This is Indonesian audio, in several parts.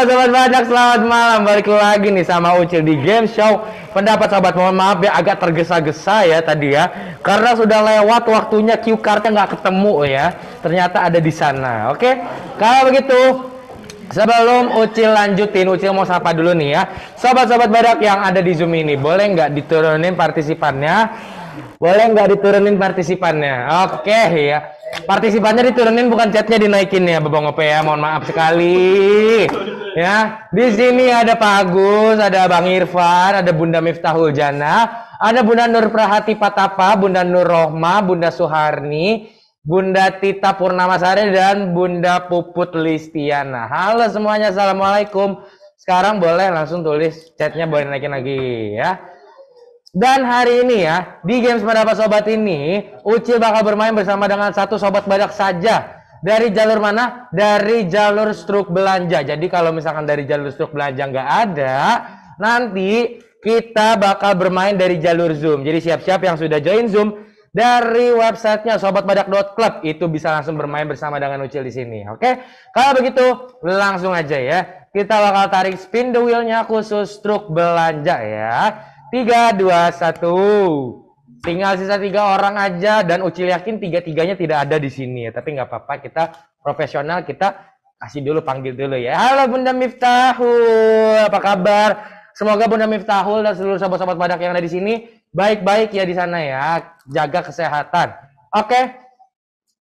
sobat-sobat badak, selamat malam. Balik lagi nih sama Ucil di Game Show. Pendapat sobat, mohon maaf ya agak tergesa-gesa ya tadi ya. Karena sudah lewat waktunya cue cardnya nggak ketemu ya. Ternyata ada di sana. Oke, kalau begitu Sebelum Ucil lanjutin, Ucil mau sapa dulu nih ya. Sobat-sobat badak yang ada di Zoom ini, boleh nggak diturunin partisipannya? Boleh nggak diturunin partisipannya? Oke ya. Partisipannya diturunin bukan chatnya dinaikin ya, Babang Ope ya. Mohon maaf sekali. Ya, di sini ada Pak Agus, ada Bang Irfan, ada Bunda Miftahul Jana, ada Bunda Nur Prahati Patapa, Bunda Nur Rohma, Bunda Suharni, Bunda Tita Purnamasari dan Bunda Puput Listiana. Halo semuanya, Assalamualaikum. Sekarang boleh langsung tulis chatnya boleh naikin lagi ya. Dan hari ini ya, di Games Pendapat Sobat ini, Ucil bakal bermain bersama dengan satu sobat badak saja. Dari jalur mana? Dari jalur struk belanja. Jadi kalau misalkan dari jalur struk belanja nggak ada, nanti kita bakal bermain dari jalur Zoom. Jadi siap-siap yang sudah join Zoom, dari websitenya sobatbadak.club itu bisa langsung bermain bersama dengan Ucil di sini. Oke, kalau begitu langsung aja ya. Kita bakal tarik spin the wheelnya khusus truk belanja ya. Tiga, dua, satu. Tinggal sisa tiga orang aja dan Ucil yakin tiga-tiganya tidak ada di sini ya. Tapi nggak apa-apa, kita profesional, kita kasih dulu panggil dulu ya. Halo Bunda Miftahul, apa kabar? Semoga Bunda Miftahul dan seluruh sahabat-sahabat badak yang ada di sini baik-baik ya di sana ya. Jaga kesehatan. Oke.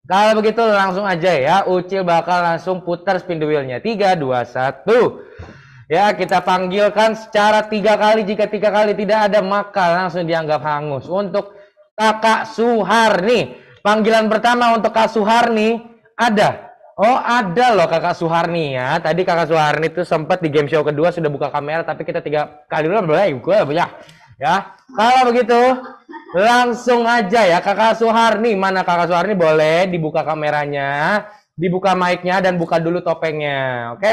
Kalau begitu langsung aja ya. Ucil bakal langsung putar spin the wheel-nya. 3, 2, 1. Ya, kita panggilkan secara tiga kali. Jika tiga kali tidak ada, maka langsung dianggap hangus. Untuk kakak Suharni. Panggilan pertama untuk Kak Suharni ada. Oh ada loh kakak Suharni ya. Tadi kakak Suharni itu sempat di game show kedua sudah buka kamera, tapi kita tiga kali dulu boleh gue banyak ya. Kalau begitu langsung aja ya kakak Suharni. Mana kakak Suharni boleh dibuka kameranya, dibuka mic-nya dan buka dulu topengnya. Oke?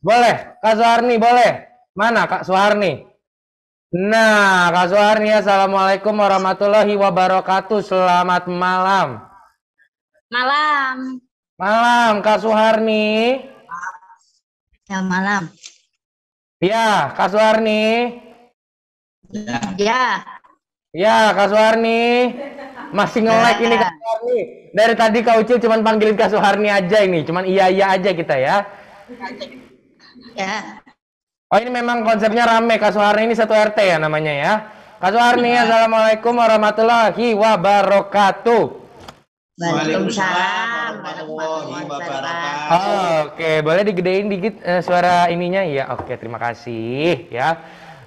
Boleh. Kak Suharni boleh. Mana Kak Suharni? Nah, Kak Suharni, Assalamualaikum warahmatullahi wabarakatuh. Selamat malam. Malam. Malam, Kak Suharni. Ya, malam. Ya, Kak Suharni. Ya. Ya, Kak Suharni. Masih nge-like ini Kak Suharni. Dari tadi Kak Ucil cuman panggilin Kak Suharni aja ini. Cuman iya-iya aja kita ya. Ya. Oh ini memang konsepnya rame. Kak Suharni ini satu RT ya namanya ya. Kak Suharni, Assalamualaikum warahmatullahi wabarakatuh. Waalaikumsalam warahmatullahi wabarakatuh. Oh, Oke, boleh digedein dikit eh, suara ininya ya. Oke, terima kasih ya.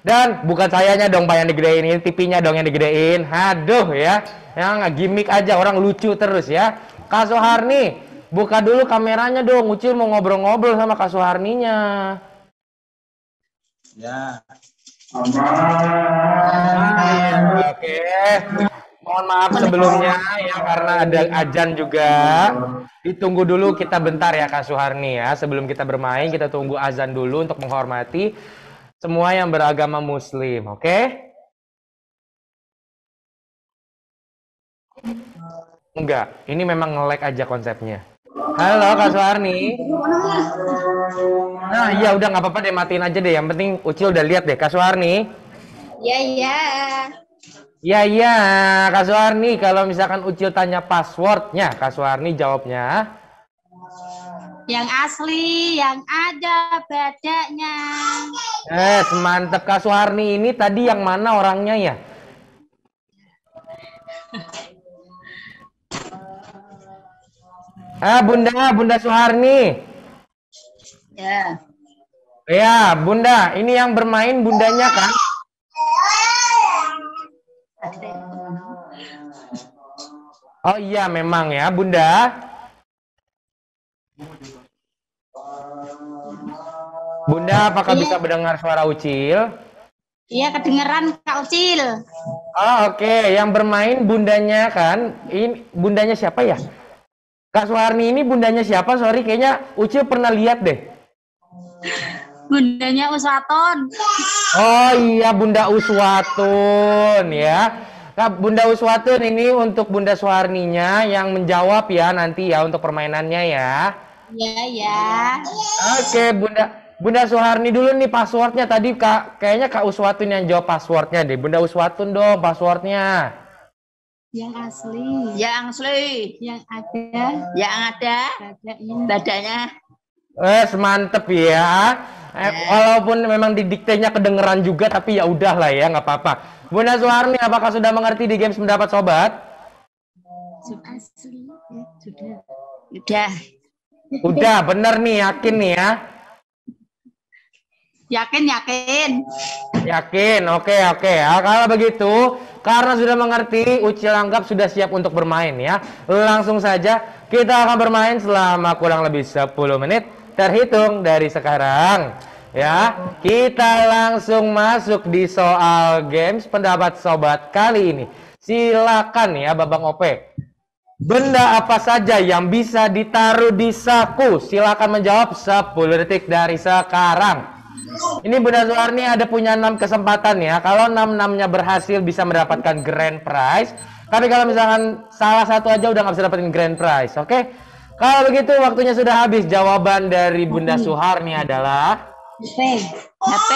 Dan bukan sayanya dong Pak yang digedein, ini TV-nya dong yang digedein. Aduh ya. Yang gimmick aja orang lucu terus ya. Kak Soharni, buka dulu kameranya dong. Ucil mau ngobrol-ngobrol sama Kak Soharninya. Ya, Oke. Mohon maaf sebelumnya ya karena ada ajan juga. Ditunggu dulu kita bentar ya Kak Suharni ya. Sebelum kita bermain kita tunggu azan dulu untuk menghormati semua yang beragama muslim, oke? Enggak, ini memang nge-lag aja konsepnya. Halo Kak Suharni. Nah, iya udah nggak apa-apa deh matiin aja deh. Yang penting Ucil udah lihat deh Kak Suharni. Ya, ya. Ya iya, Kak Suharni, kalau misalkan Ucil tanya passwordnya, Kak Suharni jawabnya. Yang asli, yang ada bedanya. Eh, semantep Kak Suharni ini tadi yang mana orangnya ya? Ah, Bunda, Bunda Suharni. Ya. Ya, Bunda, ini yang bermain bundanya kan? Oh iya, memang ya, Bunda. Bunda, apakah bisa mendengar suara Ucil? Iya, kedengeran Kak Ucil. Oh, oke. Yang bermain bundanya kan? Ini bundanya siapa ya? Kak Suharni ini bundanya siapa? Sorry, kayaknya Ucil pernah lihat deh. Bundanya Uswaton. Oh iya, Bunda Uswatun ya. Kak Bunda Uswatun ini untuk Bunda Suharninya yang menjawab ya nanti ya untuk permainannya ya. Ya, ya. Oke, Bunda Bunda Suharni dulu nih passwordnya tadi kak kayaknya Kak Uswatun yang jawab passwordnya deh. Bunda Uswatun dong passwordnya. Yang asli. Yang asli. Yang ada. Yang ada Badaknya. badannya. Eh, mantep ya. Eh, walaupun memang didiktenya kedengeran juga, tapi ya udah lah ya, nggak apa-apa. Bunda Suharni, apakah sudah mengerti di games mendapat sobat? Sudah asli. Ya, sudah. Udah. Udah, bener nih, yakin nih ya. Yakin, yakin. Yakin, oke oke. Ya, kalau begitu, karena sudah mengerti, Ucil anggap sudah siap untuk bermain ya. Langsung saja, kita akan bermain selama kurang lebih 10 menit, terhitung dari sekarang. Ya, kita langsung masuk di soal games pendapat sobat kali ini. Silakan ya, Babang Ope. Benda apa saja yang bisa ditaruh di saku? Silakan menjawab 10 detik dari sekarang. Ini Bunda Suharni ada punya 6 kesempatan ya. Kalau 6-6-nya berhasil bisa mendapatkan grand prize. Tapi kalau misalkan salah satu aja udah nggak bisa dapetin grand prize, oke? Kalau begitu waktunya sudah habis. Jawaban dari Bunda Suharni adalah HP. HP.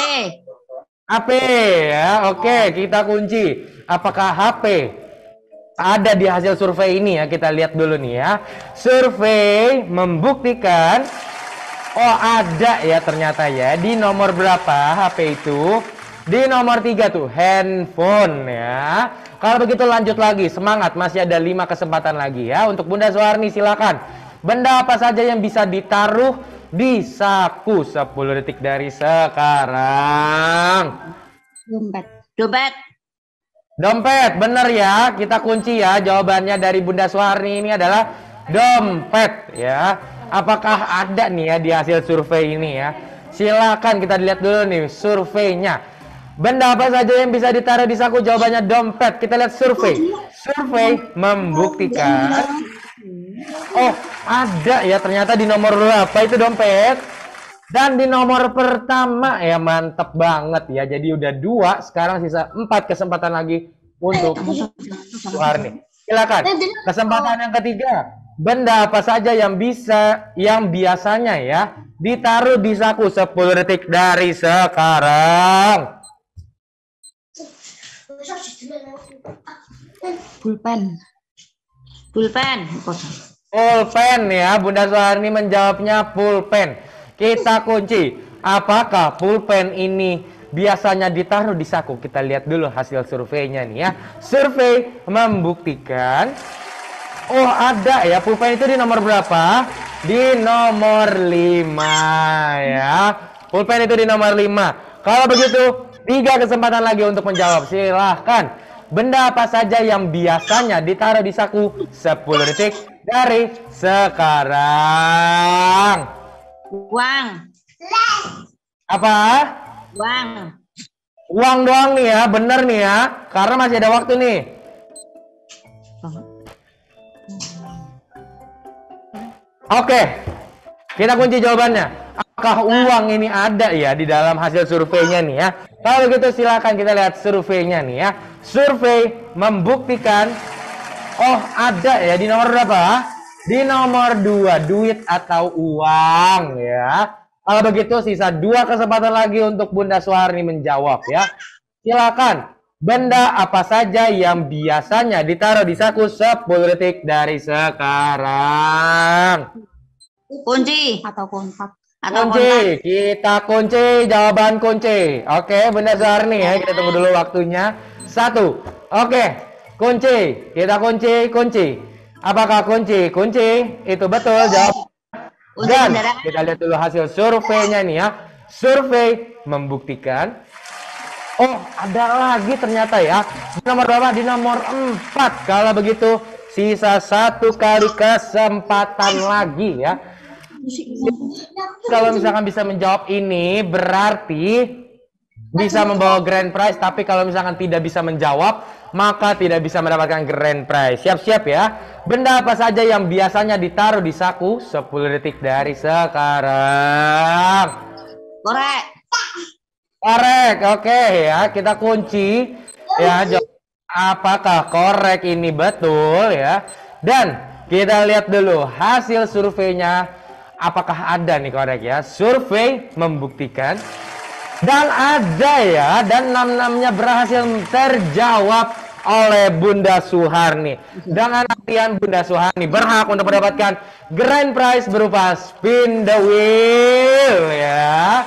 HP ya. Oke, kita kunci. Apakah HP ada di hasil survei ini ya? Kita lihat dulu nih ya. Survei membuktikan oh ada ya ternyata ya di nomor berapa HP itu? Di nomor tiga tuh handphone ya. Kalau begitu lanjut lagi, semangat masih ada lima kesempatan lagi ya untuk Bunda Suharni silakan. Benda apa saja yang bisa ditaruh di saku 10 detik dari sekarang. Dompet. Dompet. Dompet, bener ya. Kita kunci ya. Jawabannya dari Bunda Suharni ini adalah dompet ya. Apakah ada nih ya di hasil survei ini ya? Silakan kita lihat dulu nih surveinya. Benda apa saja yang bisa ditaruh di saku? Jawabannya dompet. Kita lihat survei. Survei membuktikan. Oh, ada ya ternyata di nomor berapa itu dompet? Dan di nomor pertama ya mantep banget ya. Jadi udah dua, sekarang sisa empat kesempatan lagi untuk Suharni. Silakan. Kesempatan yang ketiga. Benda apa saja yang bisa, yang biasanya ya ditaruh di saku 10 detik dari sekarang. Pulpen. Pulpen. Pulpen ya, Bunda Suharni menjawabnya pulpen. Kita kunci. Apakah pulpen ini biasanya ditaruh di saku? Kita lihat dulu hasil surveinya nih ya. Survei membuktikan Oh ada ya, pulpen itu di nomor berapa? Di nomor 5 ya. Pulpen itu di nomor 5. Kalau begitu, tiga kesempatan lagi untuk menjawab. Silahkan. Benda apa saja yang biasanya ditaruh di saku 10 detik dari sekarang. Uang. Apa? Uang. Uang doang nih ya, bener nih ya. Karena masih ada waktu nih. Oke, kita kunci jawabannya. Apakah uang ini ada ya di dalam hasil surveinya nih ya? Kalau begitu silakan kita lihat surveinya nih ya. Survei membuktikan, oh ada ya di nomor berapa? Di nomor 2, duit atau uang ya. Kalau begitu sisa dua kesempatan lagi untuk Bunda Suharni menjawab ya. Silakan. Benda apa saja yang biasanya ditaruh di saku 10 detik dari sekarang? Kunci. Atau kontak. Atau kontak. Kunci, kita kunci jawaban kunci. Oke, Bunda Suharni ya, kita tunggu dulu waktunya. Satu, oke, kunci, kita kunci, kunci. Apakah kunci? Kunci, itu betul jawab. Dan kita lihat dulu hasil surveinya nih ya. Survei membuktikan Oh, ada lagi ternyata ya. Di nomor berapa? Di nomor 4. Kalau begitu, sisa satu kali kesempatan lagi ya. Kalau misalkan bisa menjawab ini, berarti bisa membawa grand prize. Tapi kalau misalkan tidak bisa menjawab, maka tidak bisa mendapatkan grand prize. Siap-siap ya. Benda apa saja yang biasanya ditaruh di saku 10 detik dari sekarang. Korek. Korek, oke ya, kita kunci ya. Apakah korek ini betul ya? Dan kita lihat dulu hasil surveinya. apakah ada nih korek ya? Survei membuktikan dan ada ya dan enam-enamnya berhasil terjawab oleh Bunda Suharni. Dengan artian Bunda Suharni berhak untuk mendapatkan grand prize berupa spin the wheel ya.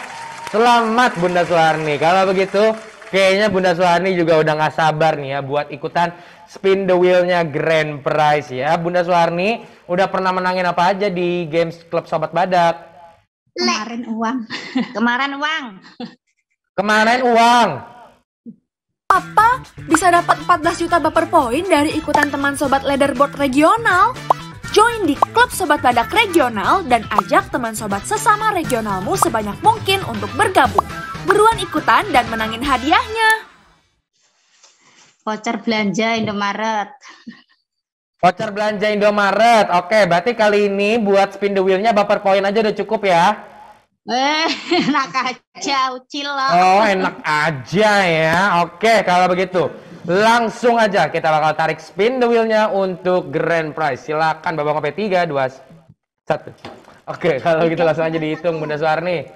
Selamat Bunda Suharni. Kalau begitu, kayaknya Bunda Suharni juga udah nggak sabar nih ya buat ikutan spin the wheel-nya grand prize ya. Bunda Suharni udah pernah menangin apa aja di games klub Sobat Badak? Kemarin uang. Kemarin uang. Kemarin uang. Apa? Bisa dapat 14 juta baper poin dari ikutan teman sobat leaderboard regional? Join di klub Sobat Badak Regional dan ajak teman sobat sesama regionalmu sebanyak mungkin untuk bergabung. Buruan ikutan dan menangin hadiahnya. Voucher belanja Indomaret. Voucher belanja Indomaret. Oke, berarti kali ini buat spin the wheel-nya baper poin aja udah cukup ya. Eh, enak aja, ucil loh. Oh, enak aja ya. Oke, kalau begitu. Langsung aja kita bakal tarik spin the wheel-nya untuk grand prize. Silakan Bapak Kopi 3, 2, 1. Oke, kalau gitu langsung aja dihitung Bunda Suarni.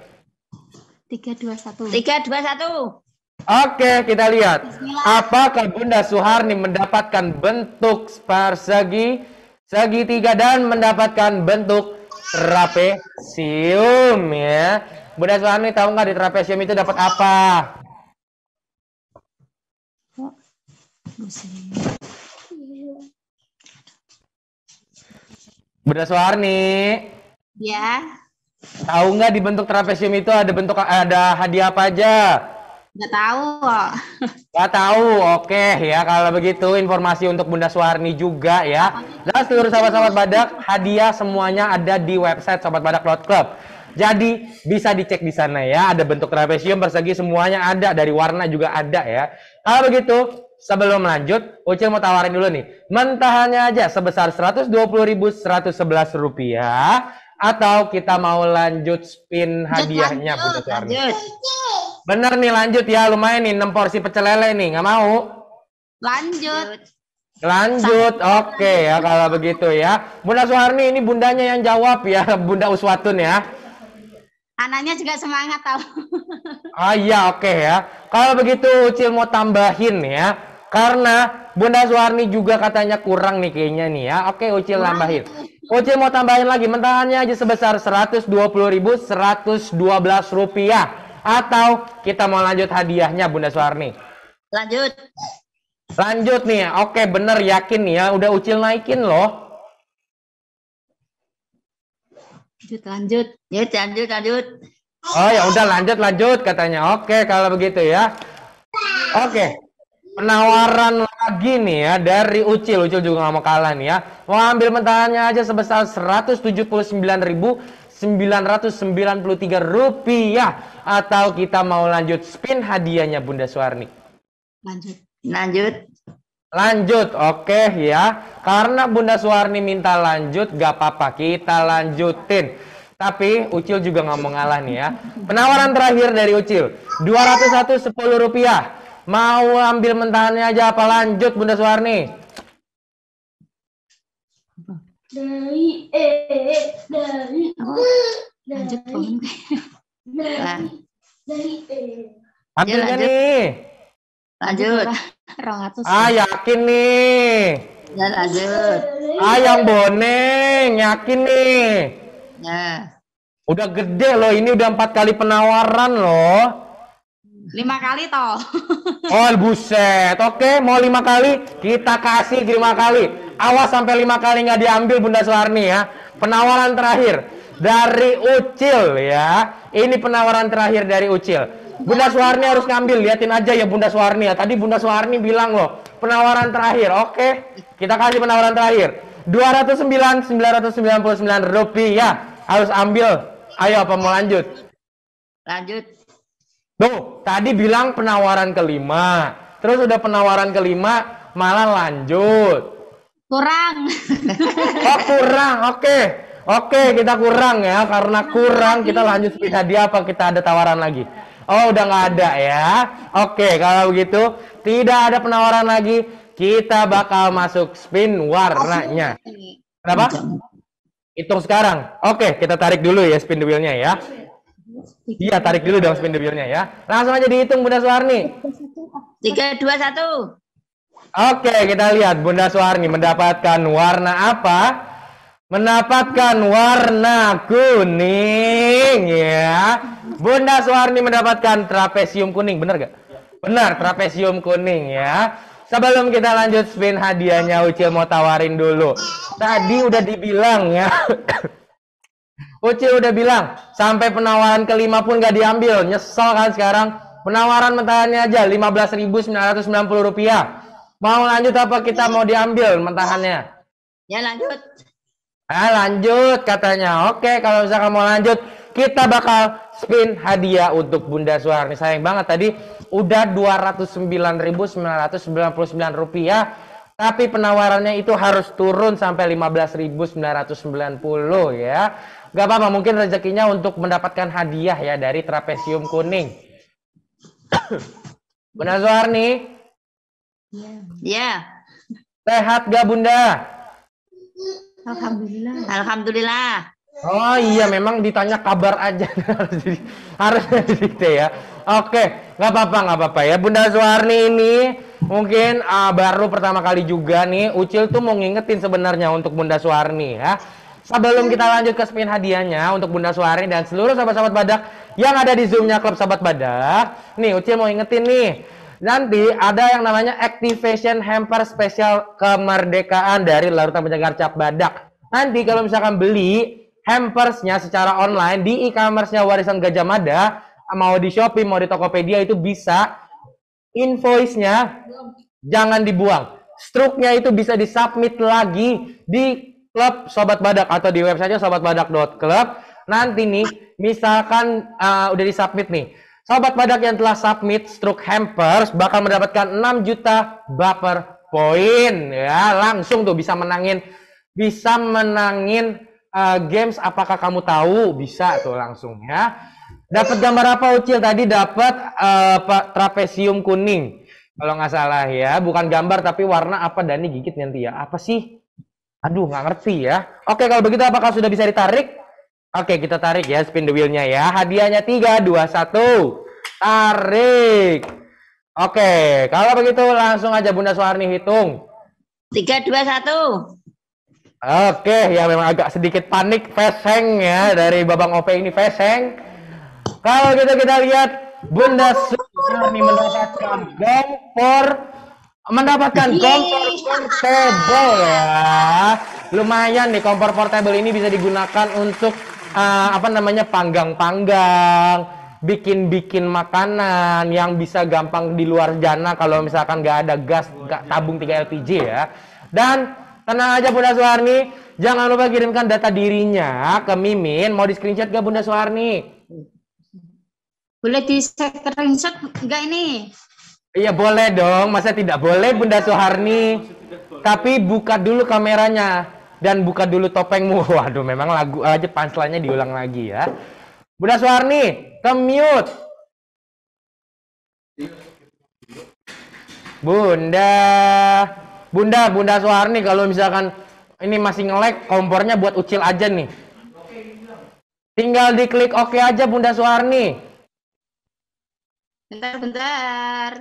Tiga dua satu. Tiga, dua, satu. Oke, kita lihat. Apakah Bunda Suharni mendapatkan bentuk persegi segitiga dan mendapatkan bentuk trapesium ya? Bunda Suharni tahu nggak di trapesium itu dapat apa? Bunda Suharni, Ya, tahu nggak di bentuk trapesium itu ada bentuk ada hadiah apa aja? nggak tahu kok. Gak tahu, oke ya kalau begitu informasi untuk Bunda Suharni juga ya. Dan seluruh sahabat-sahabat badak, hadiah semuanya ada di website sobatbadak.club. Jadi bisa dicek di sana ya, ada bentuk trapesium persegi semuanya ada, dari warna juga ada ya. Kalau begitu, sebelum lanjut, Ucil mau tawarin dulu nih. Mentahannya aja sebesar 120.111 rupiah atau kita mau lanjut spin hadiahnya Bunda Suharni. Lanjut. Bener nih lanjut ya, lumayan nih 6 porsi pecel lele nih, nggak mau? Lanjut. Lanjut, oke ya kalau begitu ya. Bunda Suharni ini bundanya yang jawab ya, Bunda Uswatun ya. Anaknya juga semangat tau. Ah iya oke ya. Kalau begitu Ucil mau tambahin ya. Karena Bunda Suharni juga katanya kurang nih kayaknya nih ya. Oke Ucil tambahin. Ucil mau tambahin lagi mentahannya aja sebesar 120.112 rupiah. Atau kita mau lanjut hadiahnya Bunda Suharni. Lanjut. Lanjut nih, oke bener yakin nih ya, udah Ucil naikin loh. Lanjut, lanjut. Lanjut, lanjut, lanjut. Oh ya udah lanjut lanjut katanya. Oke kalau begitu ya. Oke. Penawaran lagi nih ya dari Ucil. Ucil juga nggak mau kalah nih ya. Mau ambil mentahannya aja sebesar 179.993 rupiah. Atau kita mau lanjut spin hadiahnya Bunda Suwarni. Lanjut. Lanjut. Lanjut, oke ya. Karena Bunda Suwarni minta lanjut, gak apa-apa, kita lanjutin. Tapi Ucil juga nggak mau ngalah nih ya. Penawaran terakhir dari Ucil, 201 10 rupiah. Mau ambil mentahannya aja apa lanjut Bunda Suwarni? dari eh dari Lanjut. Nah, dari eh Ambil nggak lanjut. nih? lanjut. Ah yakin nih. Ya, lanjut. Ah yang boneng, yakin nih. Nah, Udah gede loh, ini udah empat kali penawaran loh. Lima kali toh. Oh buset, oke mau lima kali kita kasih lima kali. Awas sampai lima kali nggak diambil Bunda Suharni ya. Penawaran terakhir dari Ucil ya. Ini penawaran terakhir dari Ucil. Bunda Suharni harus ngambil, liatin aja ya Bunda Suharni ya. Tadi Bunda Suharni bilang loh, penawaran terakhir. Oke, kita kasih penawaran terakhir. 209 999 rupiah harus ambil. Ayo apa mau lanjut? lanjut. Tuh, tadi bilang penawaran kelima. Terus udah penawaran kelima, malah lanjut. Kurang. Oh, kurang. Oke. Oke, kita kurang ya. Karena kurang, kita lanjut spin hadiah apa kita ada tawaran lagi? Oh, udah nggak ada ya. Oke, kalau begitu, tidak ada penawaran lagi. Kita bakal masuk spin warnanya. Kenapa? Hitung sekarang. Oke, kita tarik dulu ya spin the wheel-nya ya. Iya, tarik dulu dong spin the wheel-nya ya. Langsung aja dihitung Bunda Suwarni. Tiga, dua, satu. Oke, kita lihat Bunda Suwarni mendapatkan warna apa? Mendapatkan warna kuning ya. Bunda Suwarni mendapatkan trapesium kuning, bener gak? Benar, trapesium kuning ya. Sebelum kita lanjut spin hadiahnya Ucil mau tawarin dulu. Tadi udah dibilang ya. Ucil udah bilang sampai penawaran kelima pun gak diambil. Nyesel kan sekarang. Penawaran mentahannya aja 15.990 rupiah. Mau lanjut apa kita mau diambil mentahannya? Ya lanjut. Ah lanjut katanya. Oke kalau misalkan mau lanjut kita bakal spin hadiah untuk Bunda Suharni. Sayang banget tadi udah 209.999 rupiah. Tapi penawarannya itu harus turun sampai 15.990 ya. Gak apa-apa mungkin rezekinya untuk mendapatkan hadiah ya dari trapesium kuning. Bunda Suharni, Ya. sehat gak Bunda? Alhamdulillah. Alhamdulillah. Oh iya, memang ditanya kabar aja harus jadi harus gitu ya. Oke, nggak apa-apa nggak apa-apa ya. Bunda Suharni ini mungkin ah, baru pertama kali juga nih. Ucil tuh mau ngingetin sebenarnya untuk Bunda Suharni ya. Sebelum kita lanjut ke spin hadiahnya untuk Bunda Suharni dan seluruh sahabat-sahabat badak yang ada di zoomnya klub sahabat badak. Nih Ucil mau ingetin nih. Nanti ada yang namanya activation hamper spesial kemerdekaan dari Larutan Penjagaan Cap Badak. Nanti kalau misalkan beli hampersnya secara online di e-commerce-nya Warisan Gajah Mada, mau di Shopee, mau di Tokopedia itu bisa invoice-nya jangan dibuang. Struknya itu bisa disubmit lagi di klub Sobat Badak atau di websitenya sobatbadak.club. Nanti nih, misalkan uh, udah disubmit nih, Sobat Badak yang telah submit struk hampers bakal mendapatkan 6 juta baper poin ya langsung tuh bisa menangin bisa menangin uh, games apakah kamu tahu? Bisa tuh langsung ya. Dapat gambar apa Ucil? Tadi dapat uh, trapesium kuning. Kalau nggak salah ya bukan gambar tapi warna apa? Dani gigit nanti ya. Apa sih aduh nggak ngerti ya oke kalau begitu apakah sudah bisa ditarik Oke, kita tarik ya spin the wheel-nya ya. Hadiahnya 3, 2, 1. Tarik. Oke, kalau begitu langsung aja Bunda Suharni hitung. Tiga, dua, satu. Oke, ya memang agak sedikit panik feseng ya dari Babang OP ini feseng. Kalau gitu kita lihat Bunda Suharni mendapatkan kompor mendapatkan kompor portable ya. Lumayan nih kompor portable ini bisa digunakan untuk eh, apa namanya panggang-panggang, bikin-bikin makanan yang bisa gampang di luar jana kalau misalkan nggak ada gas, nggak tabung 3 LPG ya. Dan tenang aja Bunda Suharni, jangan lupa kirimkan data dirinya ke Mimin. Mau di screenshot gak Bunda Suharni? Boleh di screenshot enggak ini? Iya boleh dong, masa tidak boleh Bunda Suharni? Tapi buka dulu kameranya dan buka dulu topengmu. Waduh, memang lagu aja punchline-nya diulang lagi ya. Bunda Suharni, ke mute. Bunda, Bunda, Bunda Suharni kalau misalkan ini masih nge-lag, kompornya buat ucil aja nih. Tinggal diklik oke aja Bunda Suharni. Bentar, bentar.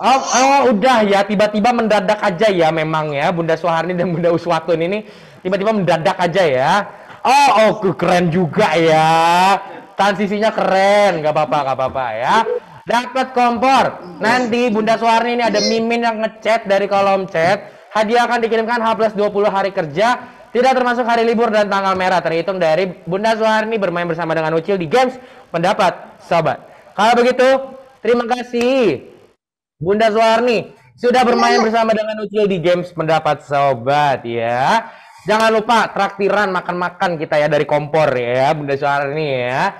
Oh, oh, udah ya, tiba-tiba mendadak aja ya memang ya Bunda Suharni dan Bunda Uswatun ini tiba-tiba mendadak aja ya. Oh, oh, keren juga ya. Transisinya keren, nggak apa-apa, nggak apa-apa ya. Dapat kompor. Nanti Bunda Suharni ini ada mimin yang ngechat dari kolom chat. Hadiah akan dikirimkan H plus 20 hari kerja. Tidak termasuk hari libur dan tanggal merah terhitung dari Bunda Suharni bermain bersama dengan Ucil di Games Pendapat Sobat. Kalau begitu, terima kasih Bunda Suharni sudah bermain bersama dengan Ucil di Games Pendapat Sobat ya. Jangan lupa traktiran makan-makan kita ya dari kompor ya Bunda Suharni ya.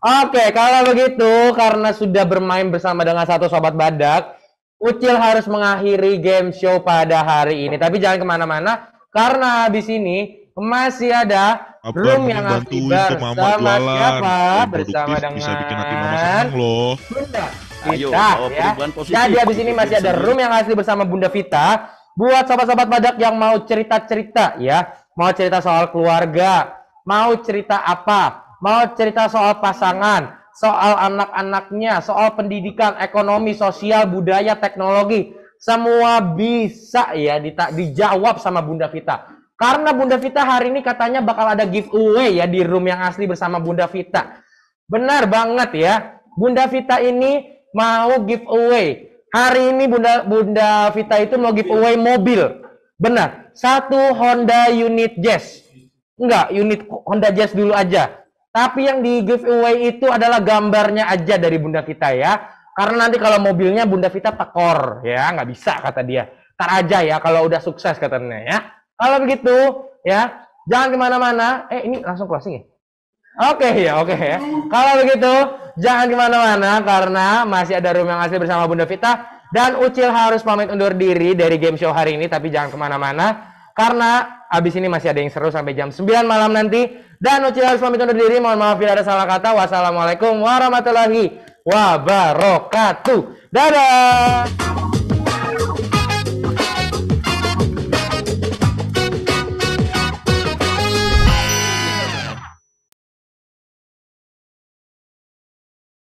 Oke, kalau begitu karena sudah bermain bersama dengan satu sobat badak, Ucil harus mengakhiri game show pada hari ini. Tapi jangan ke mana-mana karena habis ini masih ada Apa room yang Mama bersama jualan? siapa? Bersama dengan bisa bikin hati Mama loh. Bunda Ayo, Vita ya. positif. Jadi habis ini masih ada room yang asli bersama Bunda Vita buat sobat-sobat badak yang mau cerita-cerita ya mau cerita soal keluarga, mau cerita apa, mau cerita soal pasangan, soal anak-anaknya, soal pendidikan, ekonomi, sosial, budaya, teknologi, semua bisa ya dita- dijawab sama Bunda Vita. Karena Bunda Vita hari ini katanya bakal ada giveaway ya di room yang asli bersama Bunda Vita. Benar banget ya. Bunda Vita ini mau giveaway. Hari ini Bunda Bunda Vita itu mau giveaway mobil. Benar. Satu Honda unit Jazz. Enggak, unit Honda Jazz dulu aja. Tapi yang di giveaway itu adalah gambarnya aja dari Bunda Vita ya. Karena nanti kalau mobilnya Bunda Vita tekor ya, nggak bisa kata dia. Ntar aja ya kalau udah sukses katanya ya. Kalau begitu ya, jangan ke mana-mana. Eh ini langsung closing ya? Oke ya, oke ya. Kalau begitu, jangan ke mana-mana karena masih ada room yang asli bersama Bunda Vita. Dan Ucil harus pamit undur diri dari game show hari ini, tapi jangan ke mana-mana. Karena abis ini masih ada yang seru sampai jam 9 malam nanti. Dan Ucil harus pamit undur diri. Mohon maaf bila ada salah kata. Wassalamualaikum warahmatullahi wabarakatuh. Dadah!